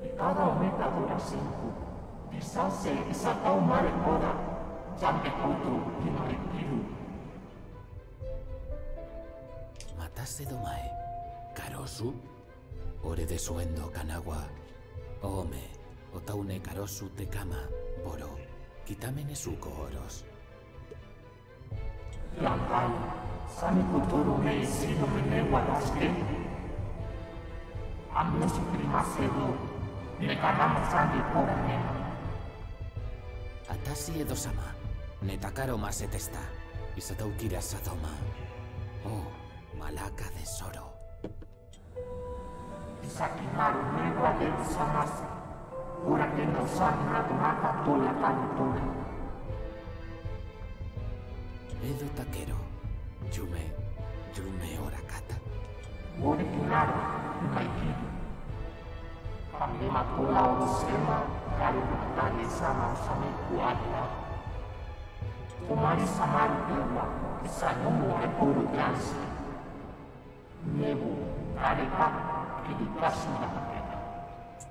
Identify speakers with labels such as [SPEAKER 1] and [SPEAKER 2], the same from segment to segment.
[SPEAKER 1] Desatado al bien Señor. ただメタドラシンク、デサセイサタオマレコダ、ジャンペコト、ピノレピル。Mataste do mae, Karosu? Ore de suendo kanagua. Ome, otaune Amne su prima sedo, Atasi edo sama, netakaro masetesta, izataukira sadoma. Oh, malaka de soro. Izakimaru negua de samase, ura que no sanna mata tola tantura. Edo takero, yume, yume orakata. Ure kinaro, naikiru. panglima pulau Sema dari bertani sama sama kuatnya. Kumari samari dewa, bisa nemu repuru Nebu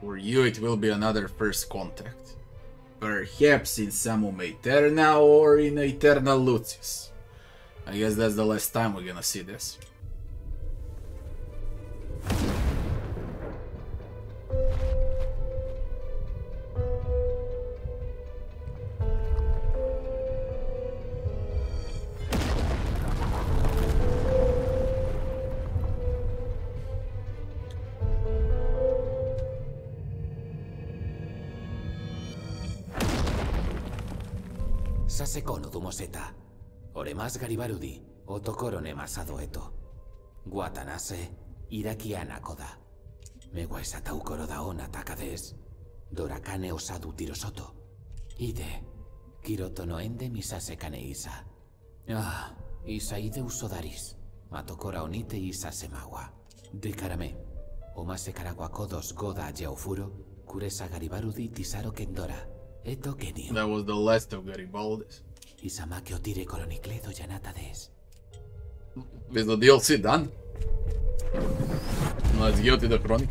[SPEAKER 2] For you, it will be another first contact. Perhaps in Samum Eterna or in Eternal Lucius. I guess that's the last time we're gonna see this.
[SPEAKER 3] Saseko no dumoseta. Oremas garibarudi, otokoro ne masado eto. Guatanase, iraki anako da. Megua esataukoro da ona takadez. Dorakane osadu tirosoto. Ide, kiroto no ende misase kane isa. Ah, isa ide usodariz. Matokora onite isa semawa. Dekarame, omase karaguako dos goda jeofuro, kuresa garibarudi tisaro kendora. Eto kenio.
[SPEAKER 2] That was the last of Garibaldi's.
[SPEAKER 3] Isamake otire kolonikledo janata des.
[SPEAKER 2] Is the DLC done? Let's go to the chronic.